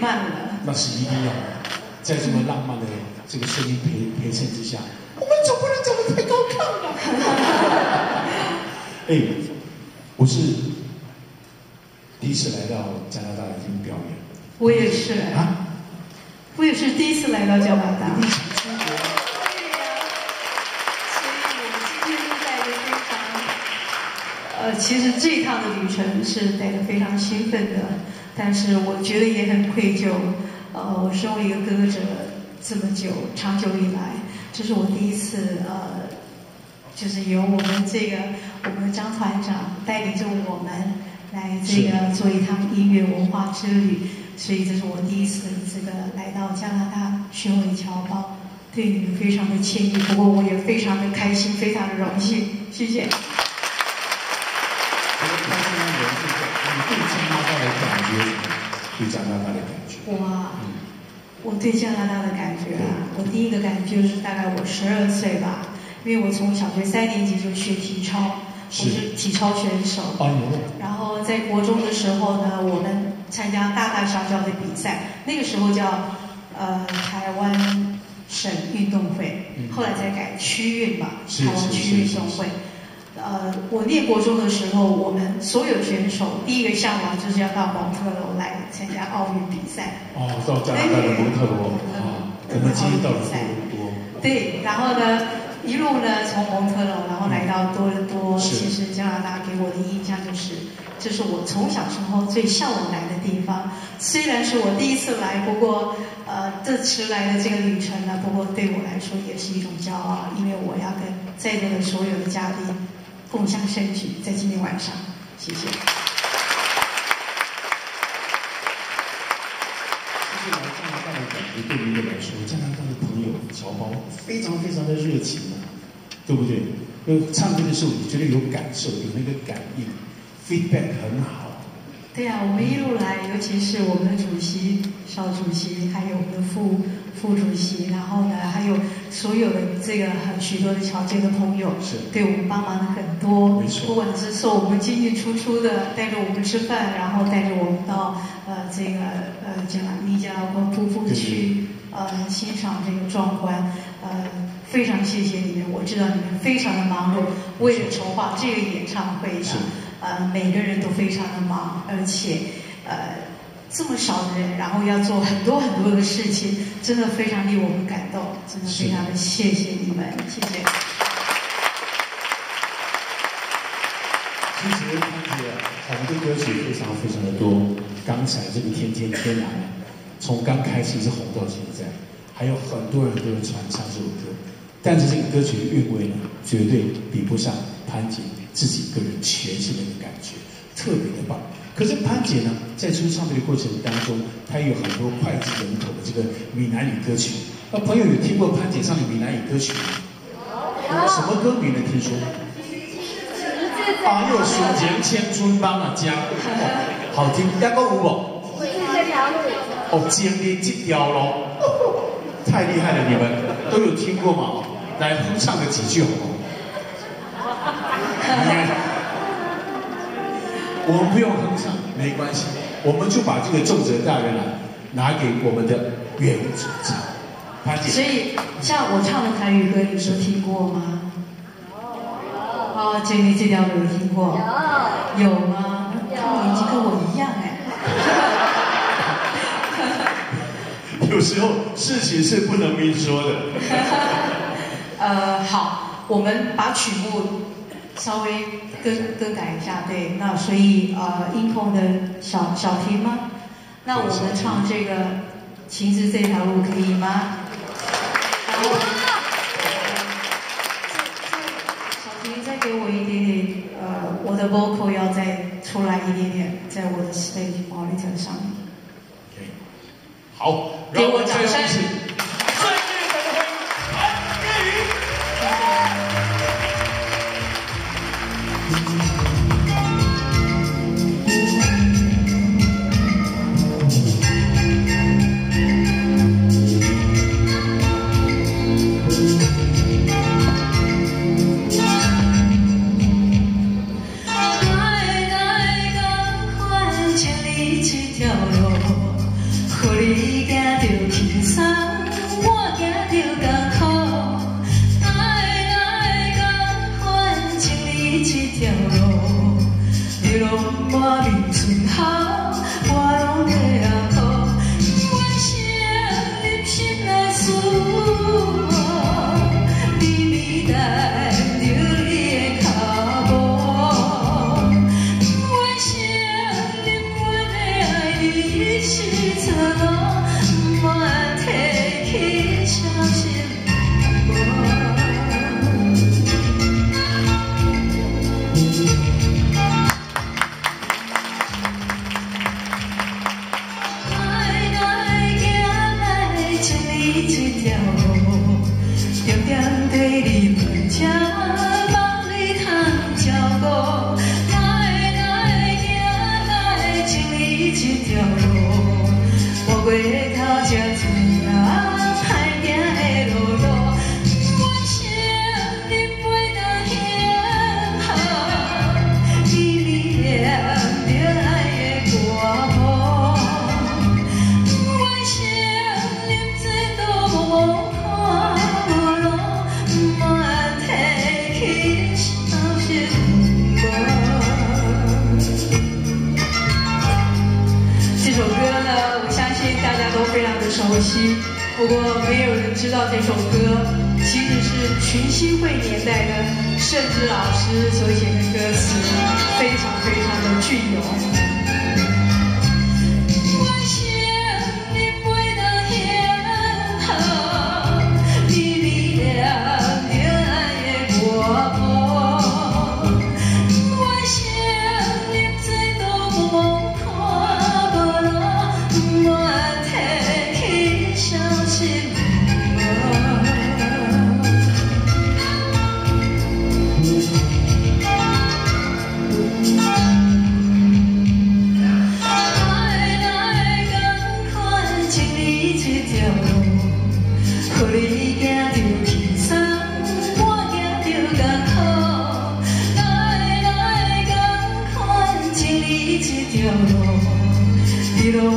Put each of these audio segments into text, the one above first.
慢了。那是一定要。的在这么浪漫的这个声音陪陪衬之下。我们总不能长得太高看吧。哎我是第一次来到加拿大来听表演。我也是。啊？我也是第一次来到加拿大。所以我今天就带着非常呃其实这一趟的旅程是带着非常兴奋的但是我觉得也很愧疚，呃，我身为一个歌者这么久，长久以来，这是我第一次，呃，就是由我们这个我们张团长带领着我们来这个做一趟音乐文化之旅，所以这是我第一次这个来到加拿大宣伟侨胞，对你们非常的歉意，不过我也非常的开心，非常的荣幸，谢谢。对加拿大的感觉。哇，我对加拿大的感觉啊，我第一个感觉就是大概我十二岁吧，因为我从小学三年级就学体操，我是体操选手。然后在国中的时候呢，我们参加大大小小的比赛，那个时候叫呃台湾省运动会，后来再改区运嘛，台湾区运动会。呃，我念国中的时候，我们所有选手第一个向往就是要到蒙特罗来参加奥运比赛。哦，到加拿大的蒙特罗啊，我们今天到了多伦多。对，然后呢，一路呢从蒙特罗，然后来到多伦多。其实加拿大给我的印象就是，这是我从小时候最向往来的地方。虽然是我第一次来，不过呃，这次来的这个旅程呢，不过对我来说也是一种骄傲，因为我要跟在座的所有的嘉宾。共襄盛举，在今天晚上，谢谢。这是来加拿大的感觉，对您的来说，加拿大的朋友侨胞非常非常的热情啊，对不对？就唱歌的时候，你觉得有感受，有那个感应，feedback 很好。对呀，我们一路来，尤其是我们的主席邵主席，还有我们的副副主席，然后呢，还有所有的这个很许多的侨界的朋友，是对我们帮忙的很多。不管是送我们进进出出的，带着我们吃饭，然后带着我们到呃这个呃讲尼加拉瓜瀑布去呃欣赏这个壮观，呃非常谢谢你们，我知道你们非常的忙碌，为了筹划这个演唱会的。呃，每个人都非常的忙，而且，呃，这么少的人，然后要做很多很多的事情，真的非常令我们感动，真的非常的谢谢你们，谢谢。其实潘姐，我们的歌曲非常非常的多，刚才这个《天天天蓝》，从刚开始一直红到现在，还有很多人都在传唱这首歌，但是这个歌曲的韵味呢，绝对比不上潘姐。自己个人诠释那个感觉特别的棒。可是潘姐呢，在出唱片的过程当中，她有很多脍炙人口的这个闽南语歌曲。那朋友有听过潘姐唱的闽南语歌曲吗？有。什么歌名呢？听说？啊，又数钱千春帮啊家，好听。一个有无？这条路。哦，经历这条路，太厉害了！你们都有听过吗？来，哼唱个几句好不好？我们不用哼唱，没关系，我们就把这个重责大人啊拿给我们的原主唱潘姐。所以，像我唱的台语歌，你有听过吗？哦，这这条有听过？有。有吗？他们年纪跟我一样哎。有时候事情是不能明说的。呃，好，我们把曲目。稍微更更改一下，对，那所以呃，音控的小小婷吗？那我们唱这个《情字这条路》可以吗？小婷再给我一点点，呃，我的 vocal 要再出来一点点，在我的 stage monitor 上面。好，给我掌声。我的心好不过没有人知道这首歌其实是群星会年代的盛志老师所写的歌词，非常非常的具有。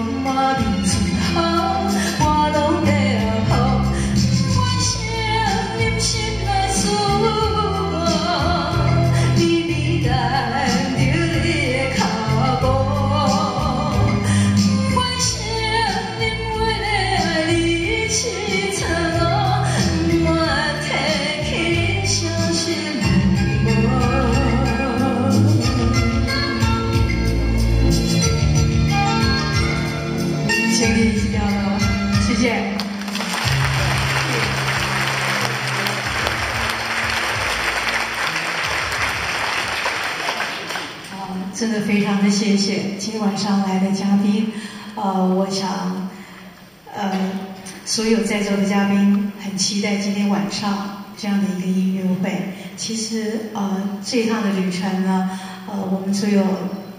妈妈你好天晚上来的嘉宾。呃，我想，呃，所有在座的嘉宾很期待今天晚上这样的一个音乐会。其实，呃，这一趟的旅程呢，呃，我们所有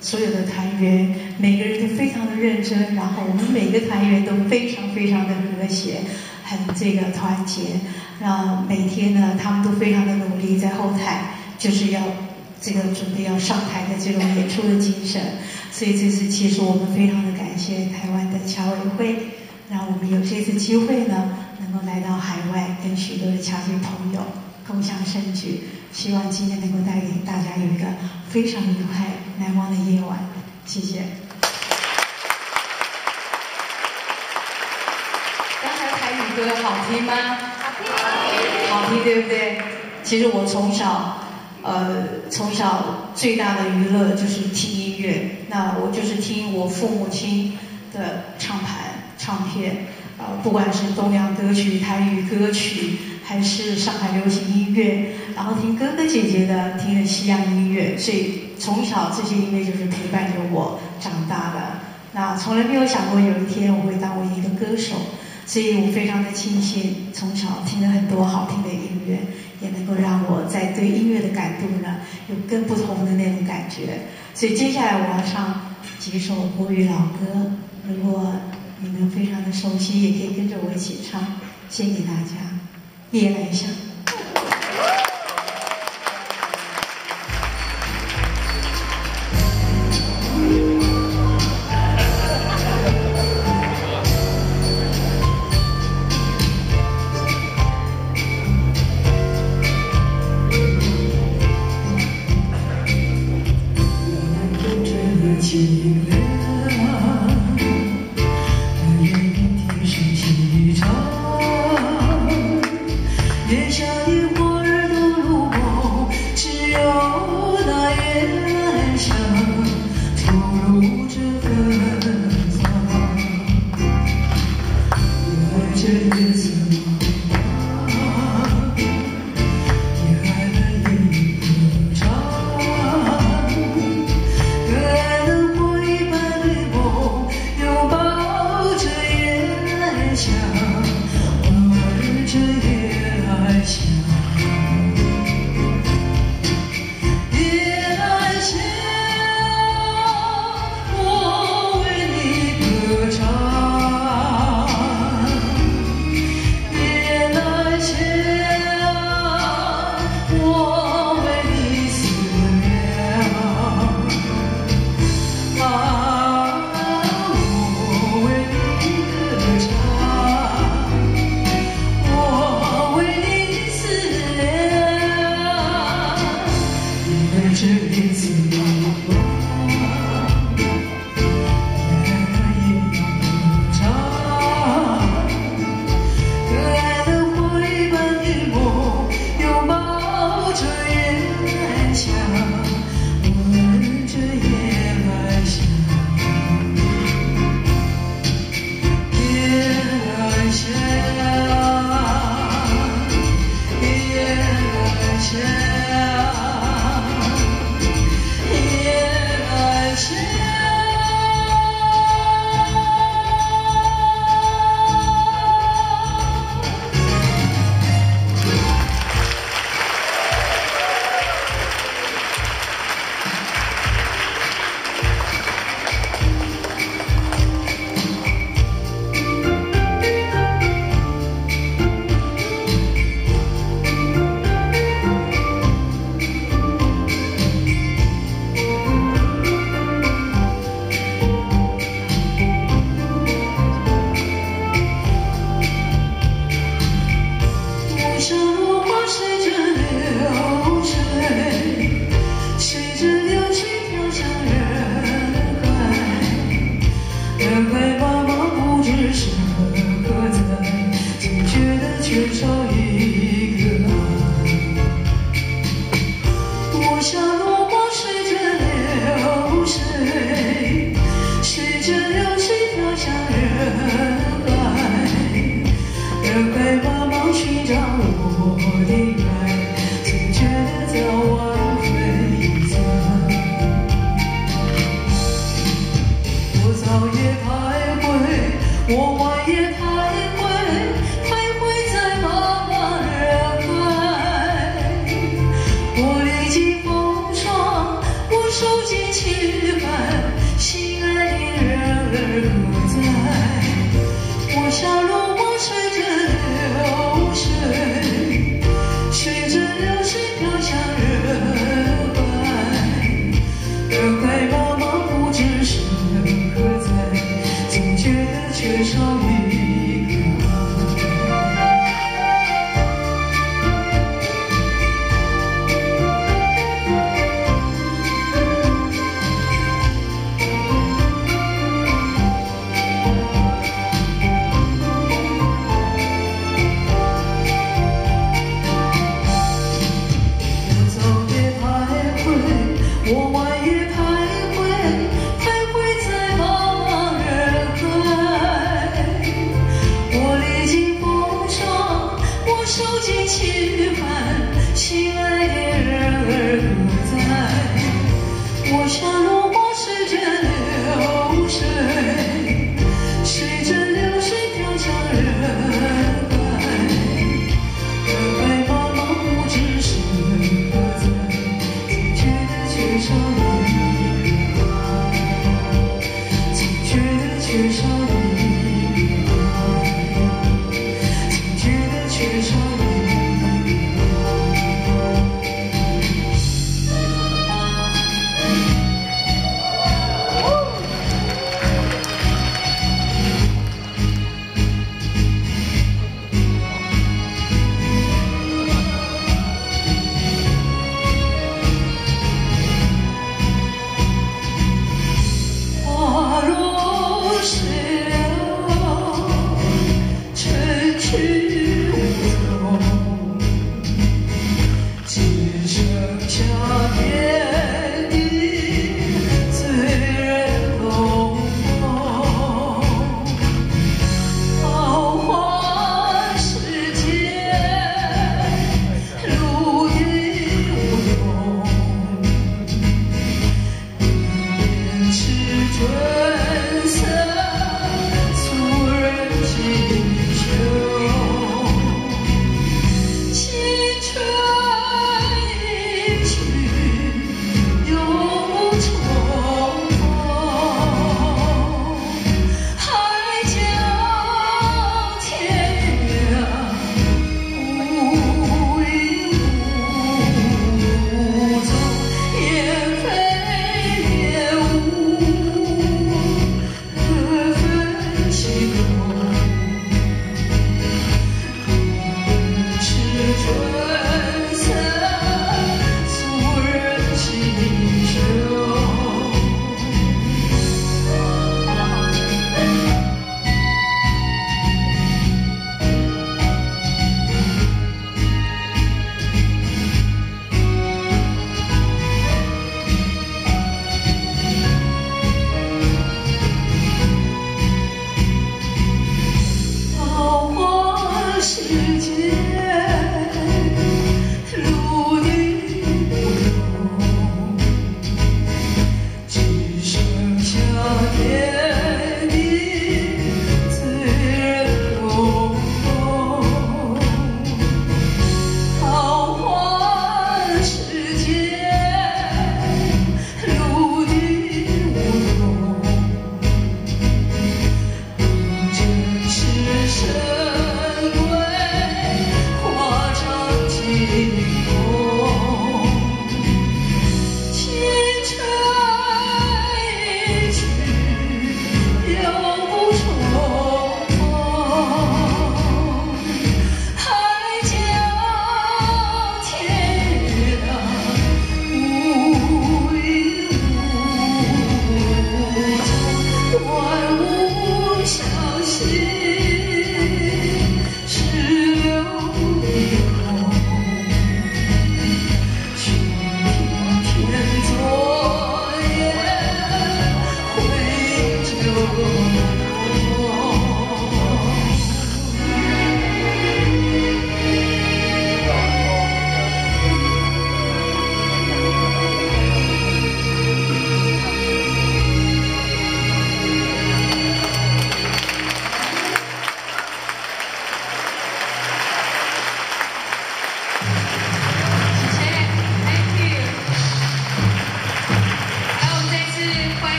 所有的团员每个人都非常的认真，然后我们每个团员都非常非常的和谐，很这个团结。然后每天呢，他们都非常的努力在后台，就是要这个准备要上台的这种演出的精神。所以这次其实我们非常的感谢台湾的侨委会，让我们有这次机会呢，能够来到海外跟许多的侨民朋友共享盛举。希望今天能够带给大家有一个非常愉快难忘的夜晚。谢谢。刚才台语歌好听吗？好听。好听，对不对？其实我从小。呃，从小最大的娱乐就是听音乐。那我就是听我父母亲的唱盘、唱片，呃，不管是东洋歌曲、台语歌曲，还是上海流行音乐，然后听哥哥姐姐的，听的西洋音乐。所以从小这些音乐就是陪伴着我长大的。那从来没有想过有一天我会当为一个歌手，所以我非常的庆幸从小听了很多好听的音乐。也能够让我在对音乐的感动呢，有更不同的那种感觉。所以接下来我要唱几首国语老歌，如果你们非常的熟悉，也可以跟着我一起唱，献给大家，《夜来香》。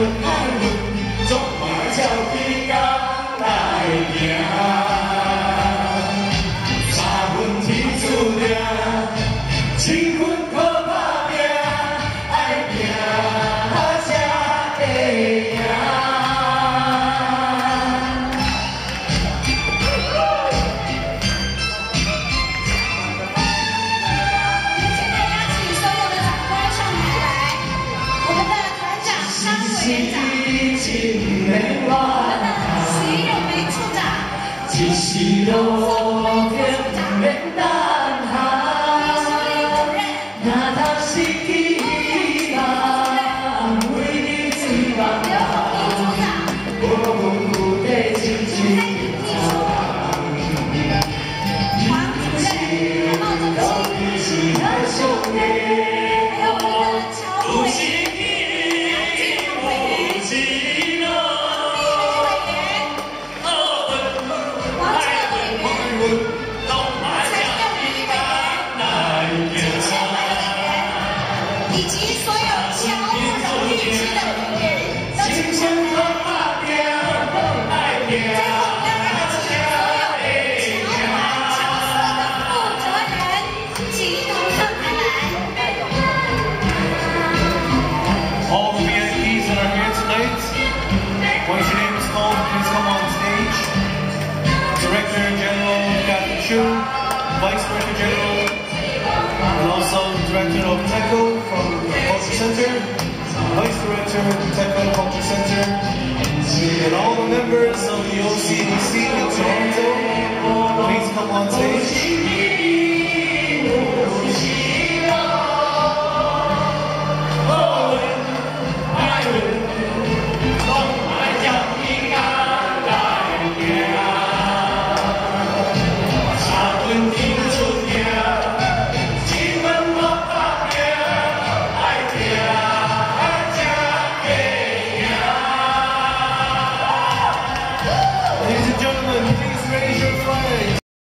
một hai mừng chọn hóa trao khi ca lại nhà Shu, Vice Director General, and also Director of TECO from Culture Center, Vice Director of TECO Culture Center, and all the members of the OCDC in Toronto, please come on stage.